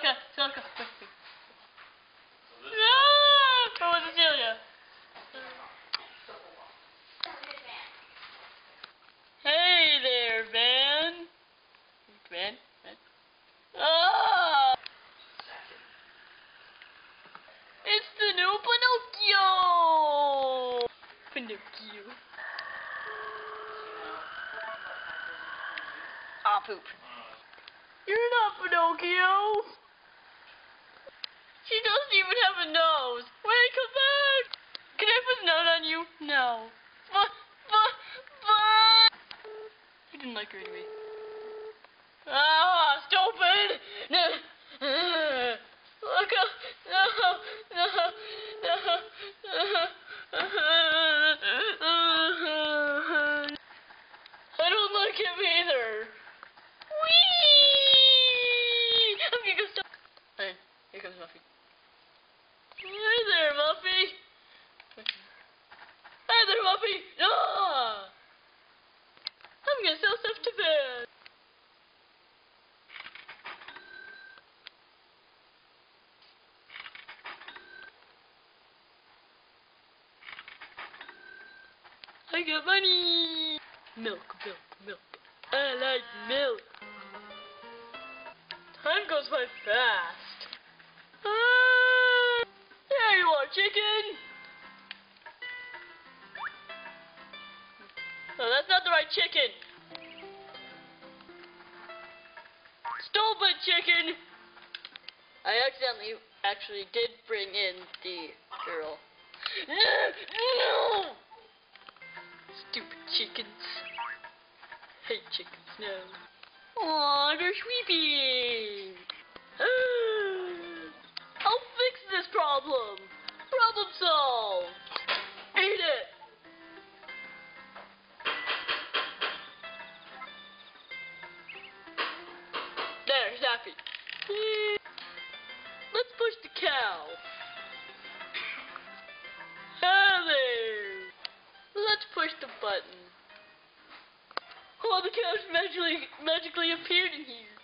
Celica, Celica, quick, quick. No! Where was Cecilia? Hey there, man. Man, man. Ah! It's the new Pinocchio! Pinocchio. Ah, poop. You're not Pinocchio! Doesn't even have a nose. Wait, come back. Can I put note on you? No. But, didn't like her anyway. Ah, stupid. No. Look up. No, no, no. I don't like him either. Whee! I'm go stop. Hey, here comes Muffy. Hi there, Muffy. Hi there, Muffy. Ah! I'm gonna sell stuff to bed. I got money. Milk, milk, milk. I like milk. Time goes by fast. Ah, there you are, chicken. No, that's not the right chicken. Stupid chicken. I accidentally actually did bring in the girl. No. Stupid chickens. Hate chickens, no. Aw, they're sleeping. Happy. Hmm. Let's push the cow. There. Let's push the button. Oh, the couch magically magically appeared in here.